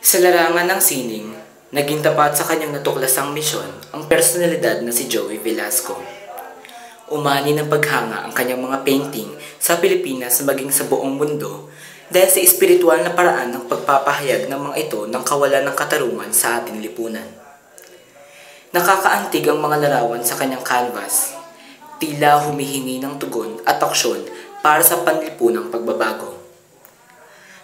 Sa larangan ng sining, naging tapat sa kanyang natuklasang misyon ang personalidad na si Joey Velasco. Umani ng paghanga ang kanyang mga painting sa Pilipinas maging sa buong mundo dahil sa espiritual na paraan ng pagpapahayag ng mga ito ng kawalan ng katarungan sa ating lipunan. Nakakaantig ang mga larawan sa kanyang canvas. Tila humihingi ng tugon at aksyon para sa panlipunang pagbabago.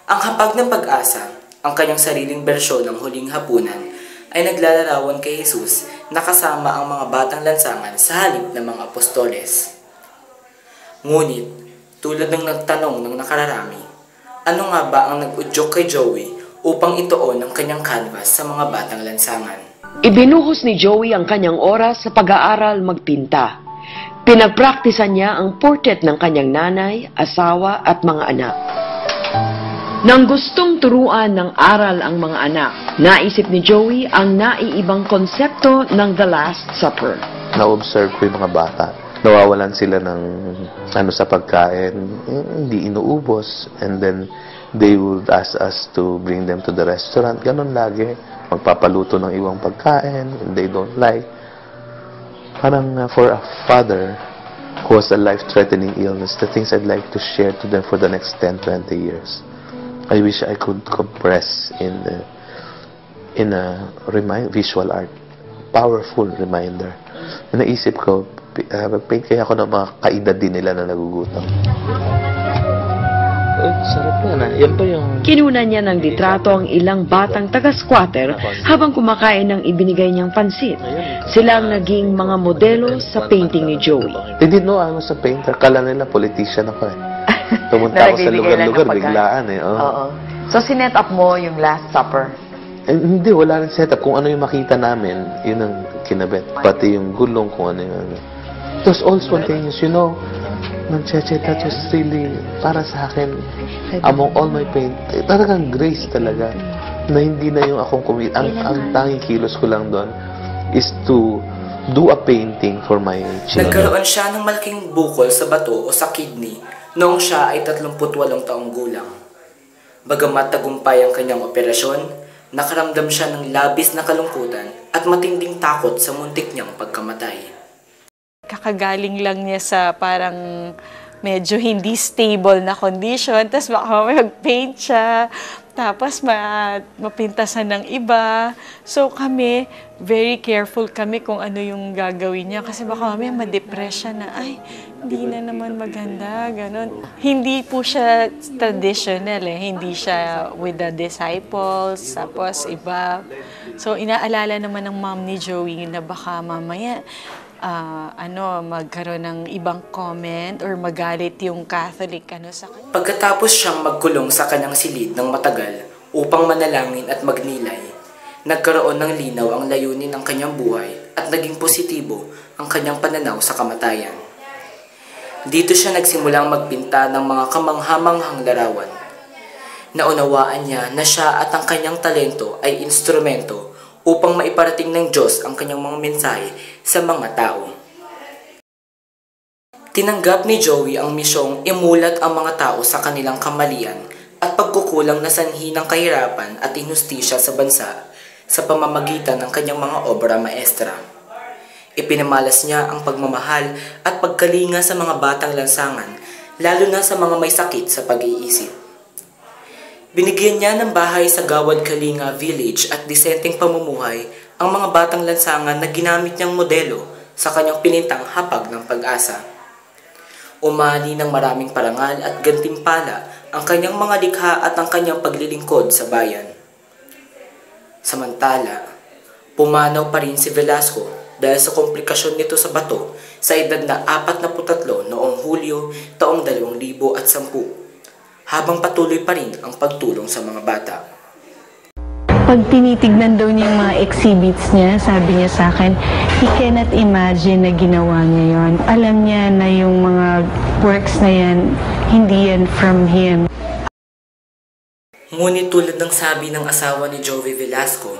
Ang hapag ng pag-asa, ang kanyang sariling bersyon ng huling hapunan, ay naglalarawan kay Jesus na kasama ang mga batang lansangan sa halip ng mga apostoles. Ngunit, tulad ng nagtanong ng nakararami, ano nga ba ang nag-udyok kay Joey upang ituon ang kanyang canvas sa mga batang lansangan? Ibinuhos ni Joey ang kanyang oras sa pag-aaral magpinta. Pinagpraktisan niya ang portrait ng kanyang nanay, asawa at mga anak. Nang gustong turuan ng aral ang mga anak, naisip ni Joey ang naiibang konsepto ng The Last Supper. na-observe ko yung mga bata. Nawawalan sila ng ano sa pagkain, hindi inuubos. And then, they would ask us to bring them to the restaurant. Ganon lagi. Magpapaluto ng iwang pagkain, and they don't like. Parang uh, for a father who has a life-threatening illness, the things I'd like to share to them for the next 10, 20 years. I wish I could compress in uh, in a remind, visual art. Powerful reminder. Naisip ko, uh, paint kaya ako ng mga kaedad din nila na nagugutom. Uy, sarap yan ah. Yan yung... Kinuna niya ng litrato ang ilang batang taga-squatter habang kumakain ng ibinigay niyang pansit. Sila ang naging mga modelo sa painting ni Joey. They didn't know I was a painter. Kala nila politician ako eh. Pumunta ako sa lugar-lugar, biglaan eh. Oh. Oo. So, sinet up mo yung Last Supper. Eh, hindi, wala rin setup. Kung ano yung makita namin, yun ang kinabit. Pati yung gulong, kung ano yung ano. It was all spontaneous, you know. Ma'am Cheche, that was really, para sa akin, among all my paint, eh, talagang grace talaga. Na hindi na yung akong kumi... Ang, ang tanging kilos ko lang doon is to do a painting for my children. Nagkaroon siya ng malaking bukol sa bato o sa kidney noong siya ay 38 taong gulang. Bagamat tagumpay ang kanyang operasyon, nakaramdam siya ng labis na kalungkutan at matinding takot sa muntik niyang pagkamatay. kakagaling lang niya sa parang medyo hindi stable na condition. Tapos baka mag-paint siya. Tapos ma mapintasan ng iba. So kami, very careful kami kung ano yung gagawin niya. Kasi baka mamaya ma-depress siya na, ay, hindi na naman maganda, ganun. Hindi po siya traditional eh. Hindi siya with the disciples, tapos iba. So inaalala naman ng mom ni Joey na baka mamaya ah, ano, magkaroon ng ibang comment or magalit yung Catholic ano sa kanya. Pagkatapos siyang magkulong sa kanyang silid ng matagal upang manalangin at magnilay, nagkaroon ng linaw ang layunin ng kanyang buhay at naging positibo ang kanyang pananaw sa kamatayan. Dito siya nagsimulang magpinta ng mga kamanghamanghang larawan. Naunawaan niya na siya at ang kanyang talento ay instrumento upang maiparating ng Diyos ang kanyang mga mensahe sa mga tao. Tinanggap ni Joey ang misyong imulat ang mga tao sa kanilang kamalian at pagkukulang na sanhi ng kahirapan at inustisya sa bansa sa pamamagitan ng kanyang mga obra maestra. Ipinamalas niya ang pagmamahal at pagkalinga sa mga batang lansangan, lalo na sa mga may sakit sa pag-iisip. Binigyan niya ng bahay sa Gawad Kalinga Village at disenteng pamumuhay ang mga batang lansangan na ginamit niyang modelo sa kanyang pinintang hapag ng pag-asa. Umani ng maraming parangal at gantimpala ang kanyang mga likha at ang kanyang paglilingkod sa bayan. Samantala, pumanaw pa rin si Velasco dahil sa komplikasyon nito sa bato sa edad na 43 noong Hulyo taong 2010 habang patuloy pa rin ang pagtulong sa mga bata. Pag tinitignan daw niya yung mga exhibits niya, sabi niya sa akin, he cannot imagine na ginawa niya yon. Alam niya na yung mga works na yan, hindi yan from him. Ngunit tulad ng sabi ng asawa ni Joey Velasco,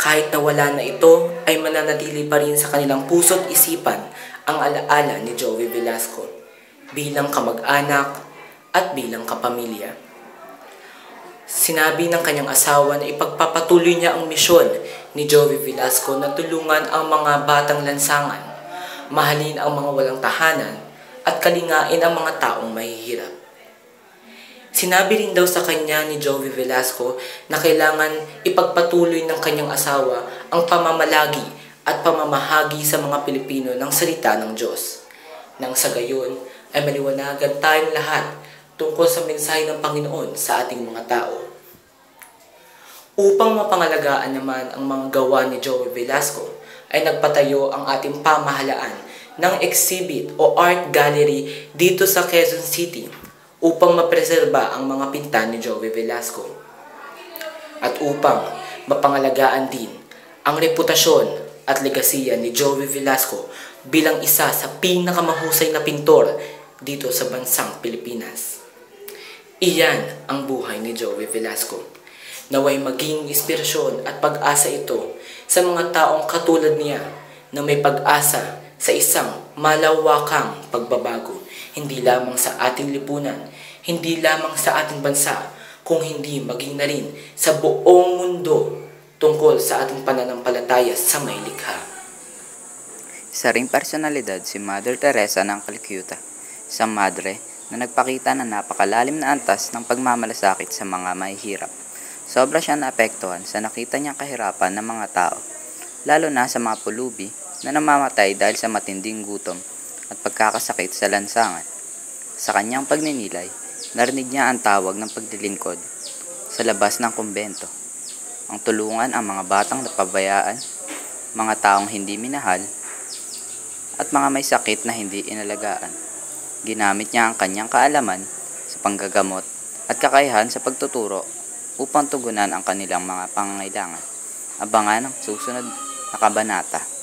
kahit na wala na ito ay mananatili pa rin sa kanilang puso't isipan ang alaala ni Joey Velasco bilang kamag-anak at bilang kapamilya. Sinabi ng kanyang asawa na ipagpapatuloy niya ang misyon ni Joey Velasco na tulungan ang mga batang lansangan, mahalin ang mga walang tahanan, at kalingain ang mga taong mahihirap. Sinabi rin daw sa kanya ni Joey Velasco na kailangan ipagpatuloy ng kanyang asawa ang pamamalagi at pamamahagi sa mga Pilipino ng salita ng Diyos. Nang sa gayon ay maliwanagan tayong lahat tungkol sa mensahe ng Panginoon sa ating mga tao. Upang mapangalagaan naman ang mga gawa ni Joey Velasco, ay nagpatayo ang ating pamahalaan ng exhibit o art gallery dito sa Quezon City upang mapreserba ang mga pinta ni Joey Velasco. At upang mapangalagaan din ang reputasyon at legasiya ni Joey Velasco bilang isa sa pinakamahusay na pintor dito sa bansang Pilipinas. Iyan ang buhay ni Joey Velasco. Naway maging inspirasyon at pag-asa ito sa mga taong katulad niya na may pag-asa sa isang malawakang pagbabago, hindi lamang sa ating lipunan, hindi lamang sa ating bansa, kung hindi maging na rin sa buong mundo tungkol sa ating pananampalataya sa may likha. Isa ring personalidad si Mother Teresa ng Calcutta, isang madre na nagpakita ng napakalalim na antas ng pagmamalasakit sa mga mahihirap. Sobra siya naapektuhan sa nakita niyang kahirapan ng mga tao, lalo na sa mga pulubi na namamatay dahil sa matinding gutom at pagkakasakit sa lansangan. Sa kanyang pagninilay, narinig niya ang tawag ng paglilingkod sa labas ng kumbento. Ang tulungan ang mga batang napabayaan, mga taong hindi minahal, at mga may sakit na hindi inalagaan. Ginamit niya ang kanyang kaalaman sa panggagamot at kakayahan sa pagtuturo upang tugunan ang kanilang mga pangangailangan. Abangan ang susunod na kabanata.